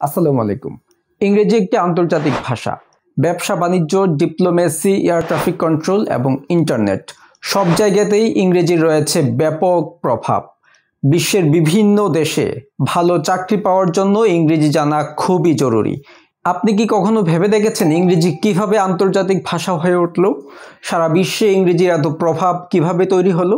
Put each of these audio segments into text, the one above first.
আসসালামু আলাইকুম। ইংরেজি একটি আন্তর্জাতিক ভাষা। ব্যবসা, বাণিজ্য, ডিপ্লোমেসি, এয়ার ট্রাফিক কন্ট্রোল এবং ইন্টারনেট সব জায়গাতেই ইংরেজির রয়েছে ব্যাপক প্রভাব। বিশ্বের বিভিন্ন দেশে ভালো চাকরি পাওয়ার জন্য ইংরেজি জানা খুবই জরুরি। আপনি কি কখনো ভেবে দেখেছেন ইংরেজি কীভাবে আন্তর্জাতিক ভাষা হয়ে উঠল? সারা বিশ্বে ইংরেজির এত প্রভাব কীভাবে তৈরি হলো?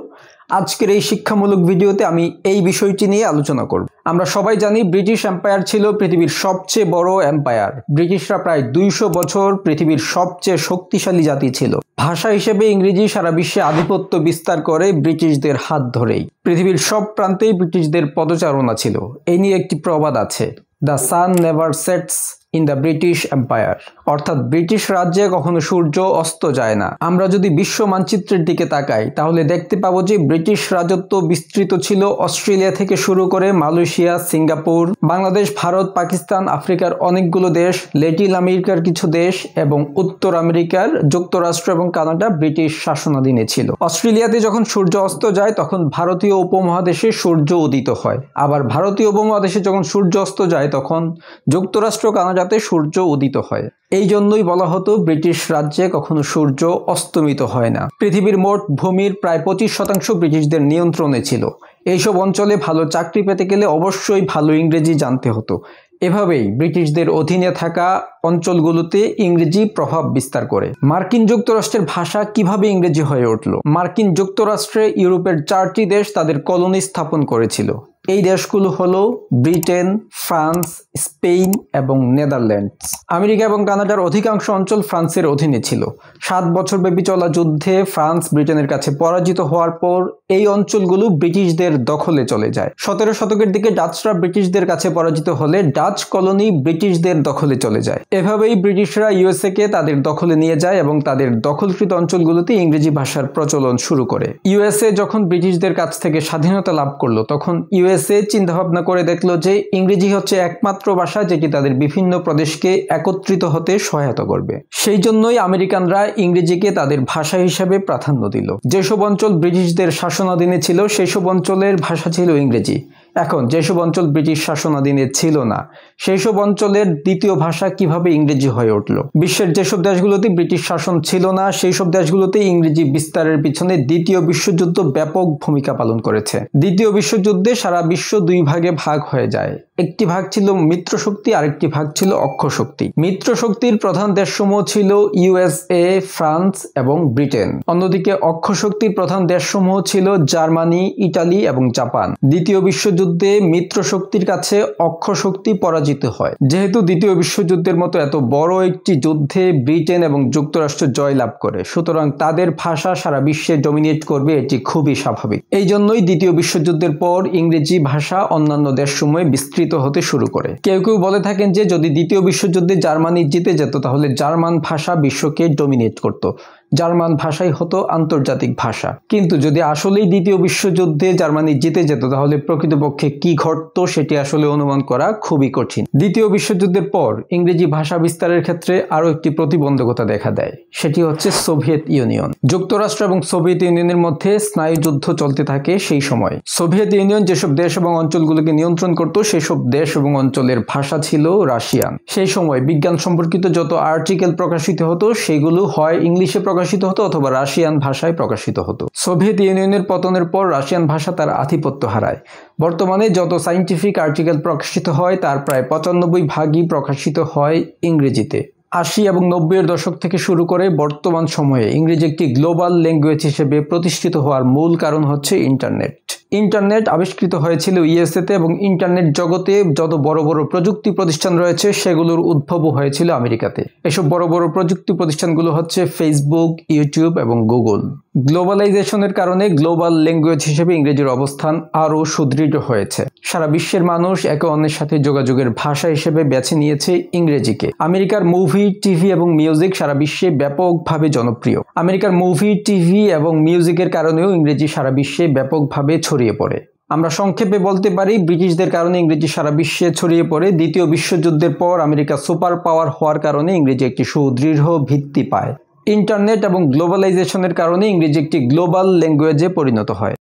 আজকের এই শিক্ষামূলক ভিডিওতে আমি এই বিষয়টি নিয়ে আলোচনা করব। আমরা সবাই জানি ব্রিটিশ এম্পায়ার ছিল পৃথিবীর সবচেয়ে বড় এম্পায়ার ব্রিটিশরা প্রায় দুইশো বছর পৃথিবীর সবচেয়ে শক্তিশালী জাতি ছিল। ভাষা হিসেবে ইংরেজি সারা বিশ্বে আধিপত্য বিস্তার করে ব্রিটিশদের হাত ধরেই। পৃথিবীর সব প্রান্তেই ব্রিটিশদের পদচারণা ছিল। এই নিয়ে একটি প্রবাদ আছে। The sun never sets in the British empire অর্থাৎ ব্রিটিশ রাজ্যে কখনো সূর্য অস্ত যায় না। আমরা যদি বিশ্ব মানচিত্রের দিকে তাকাই, তাহলে দেখতে পাবো যে ব্রিটিশ রাজত্ব বিস্তৃত ছিল অস্ট্রেলিয়া থেকে শুরু করে মালয়েশিয়া, সিঙ্গাপুর, বাংলাদেশ, ভারত, পাকিস্তান, আফ্রিকার অনেকগুলো দেশ ল্যাটিন আমেরিকার কিছু দেশ এবং উত্তর আমেরিকার যুক্তরাষ্ট্র এবং কানাডা ব্রিটিশ শাসনাধীনে ছিল। অস্ট্রেলিয়াতে যখন সূর্য অস্ত যায়, তখন ভারতীয় উপমহাদেশে সূর্য উদিত হয়। আবার ভারতীয় উপমহাদেশে যখন সূর্য অস্ত যায়, তখন যুক্তরাষ্ট্র কানাডাতে সূর্য উদিত হয়। এই জন্যই বলা হতো ব্রিটিশ রাজ্যে কখনো সূর্য অস্তমিত হয় না। পৃথিবীর মোট ভূমির প্রায় পঁচিশ শতাংশ ব্রিটিশদের নিয়ন্ত্রণে ছিল। এইসব অঞ্চলে ভালো চাকরি পেতে গেলে অবশ্যই ভালো ইংরেজি জানতে হতো। এভাবেই ব্রিটিশদের অধীনে থাকা অঞ্চলগুলোতে ইংরেজি প্রভাব বিস্তার করে। মার্কিন যুক্তরাষ্ট্রের ভাষা কীভাবে ইংরেজি হয়ে উঠল? মার্কিন যুক্তরাষ্ট্রে ইউরোপের চারটি দেশ তাদের কলোনি স্থাপন করেছিল। এই দেশগুলো হলো ব্রিটেন, ফ্রান্স স্পেন এবং নেদারল্যান্ডস। আমেরিকা এবং কানাডার অধিকাংশ অঞ্চল ফ্রান্সের অধীনে ছিল। সাত বছর ব্যাপী চলা যুদ্ধে ফ্রান্স ব্রিটেনের কাছে পরাজিত হওয়ার পর এই অঞ্চলগুলো ব্রিটিশদের দখলে চলে যায়। সতেরো শতকের দিকে ডাচরা ব্রিটিশদের কাছে পরাজিত হলে ডাচ কলোনি ব্রিটিশদের দখলে চলে যায়। এভাবেই ব্রিটিশরা ইউএসএ কে তাদের দখলে নিয়ে যায় এবং তাদের দখলকৃত অঞ্চলগুলোতে ইংরেজি ভাষার প্রচলন শুরু করে। ইউএসএ যখন ব্রিটিশদের কাছ থেকে স্বাধীনতা লাভ করল, তখন ইউএসএ চিন্তাভাবনা করে দেখল যে ইংরেজি হচ্ছে একমাত্র ভাষা যেটি তাদের বিভিন্ন প্রদেশকে একত্রিত হতে সহায়তা করবে। সেই জন্যই আমেরিকানরা ইংরেজিকে তাদের ভাষা হিসেবে প্রাধান্য দিল। যেসব অঞ্চল ব্রিটিশদের শাসনাধীনে ছিল, সেসব অঞ্চলের ভাষা ছিল ইংরেজি। এখন যেসব অঞ্চল ব্রিটিশ শাসনাধীনে ছিল না, সেই সব অঞ্চলের দ্বিতীয় ভাষা কীভাবে ইংরেজি হয়ে উঠল? বিশ্বের যেসব দেশগুলোতে ব্রিটিশ শাসন ছিল না, সেই সব দেশগুলোতে ইংরেজি বিস্তারের পিছনে দ্বিতীয় বিশ্বযুদ্ধ ব্যাপক ভূমিকা পালন করেছে। দ্বিতীয় বিশ্বযুদ্ধে সারা বিশ্ব দুই ভাগে ভাগ হয়ে যায়। একটি ভাগ ছিল মিত্র শক্তি, আরেকটি ভাগ ছিল অক্ষ শক্তি। মিত্র শক্তির প্রধান দেশসমূহ ছিল ইউএসএ, ফ্রান্স এবং ব্রিটেন। অন্যদিকে অক্ষ শক্তির প্রধান দেশসমূহ ছিল জার্মানি, ইটালি এবং জাপান। দ্বিতীয় বিশ্বযুদ্ধে মিত্র শক্তির কাছে অক্ষ শক্তি পরাজিত হয়। যেহেতু দ্বিতীয় বিশ্বযুদ্ধের মতো এত বড় একটি যুদ্ধে ব্রিটেন এবং যুক্তরাষ্ট্র জয় লাভ করে, সুতরাং তাদের ভাষা সারা বিশ্বে ডমিনেট করবে এটি খুবই স্বাভাবিক। এই জন্যই দ্বিতীয় বিশ্বযুদ্ধের পর ইংরেজি ভাষা অন্যান্য দেশসমূহে বিস্তৃত হতে শুরু করে। কেউ কেউ বলে থাকেন যে, যদি দ্বিতীয় বিশ্বযুদ্ধে জার্মানি জিতে যেত, তাহলে জার্মান ভাষা বিশ্বকে ডোমিনেট করত। জার্মান ভাষাই হতো আন্তর্জাতিক ভাষা। কিন্তু যদি আসলেই দ্বিতীয় বিশ্বযুদ্ধে জার্মানি জিতে যেত, তাহলে প্রকৃতপক্ষে কি ঘটত সেটি আসলে অনুমান করা খুবই কঠিন। দ্বিতীয় বিশ্বযুদ্ধের পর ইংরেজি ভাষা বিস্তারের ক্ষেত্রে আরও একটি প্রতিবন্ধকতা দেখা দেয়। সেটি হচ্ছে সোভিয়েত ইউনিয়ন। যুক্তরাষ্ট্র এবং সোভিয়েত ইউনিয়নের মধ্যে স্নায়ুযুদ্ধ চলতে থাকে সেই সময়। সোভিয়েত ইউনিয়ন যেসব দেশ এবং অঞ্চলগুলোকে নিয়ন্ত্রণ করত, সেসব দেশ এবং অঞ্চলের ভাষা ছিল রাশিয়ান। সেই সময় বিজ্ঞান সম্পর্কিত যত আর্টিকেল প্রকাশিত হতো, সেগুলো হয় ইংলিশে প্রকাশ প্রকাশিত হতো অথবা রাশিয়ান ভাষায় প্রকাশিত হতো। সোভিয়েত ইউনিয়নের পতনের পর রাশিয়ান ভাষা তার আধিপত্য হারায়। বর্তমানে যত সাইন্টিফিক আর্টিকেল প্রকাশিত হয়, তার প্রায় পঁচানব্বই ভাগই প্রকাশিত হয় ইংরেজিতে। আশি এবং নব্বইয়ের দশক থেকে শুরু করে বর্তমান সময়ে ইংরেজি একটি গ্লোবাল ল্যাঙ্গুয়েজ হিসেবে প্রতিষ্ঠিত হওয়ার মূল কারণ হচ্ছে ইন্টারনেট ইন্টারনেট আবিষ্কৃত হয়েছিল ইউএসএতে এবং ইন্টারনেট জগতে যত বড় বড় প্রযুক্তি প্রতিষ্ঠান রয়েছে, সেগুলোর উদ্ভবও হয়েছিল আমেরিকাতে। এসব বড় বড় প্রযুক্তি প্রতিষ্ঠানগুলো হচ্ছে ফেসবুক ইউটিউব এবং গুগল গ্লোবালাইজেশনের কারণে গ্লোবাল ল্যাঙ্গুয়েজ হিসেবে ইংরেজির অবস্থান আরও সুদৃঢ় হয়েছে। সারা বিশ্বের মানুষ একে অন্যের সাথে যোগাযোগের ভাষা হিসেবে বেছে নিয়েছে ইংরেজিকে। আমেরিকার মুভি টিভি এবং মিউজিক সারা বিশ্বে ব্যাপকভাবে জনপ্রিয়। আমেরিকার মুভি টিভি এবং মিউজিকের কারণেও ইংরেজি সারা বিশ্বে ব্যাপকভাবে ছড়িয়ে পড়ে। আমরা সংক্ষেপে বলতে পারি, ব্রিটিশদের কারণে ইংরেজি সারা বিশ্বে ছড়িয়ে পড়ে। দ্বিতীয় বিশ্বযুদ্ধের পর আমেরিকা সুপার পাওয়ার হওয়ার কারণে ইংরেজি একটি সুদৃঢ় ভিত্তি পায়। ইন্টারনেট এবং গ্লোবালাইজেশনের কারণে ইংরেজি একটি গ্লোবাল ল্যাঙ্গুয়েজে পরিণত হয়।